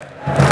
you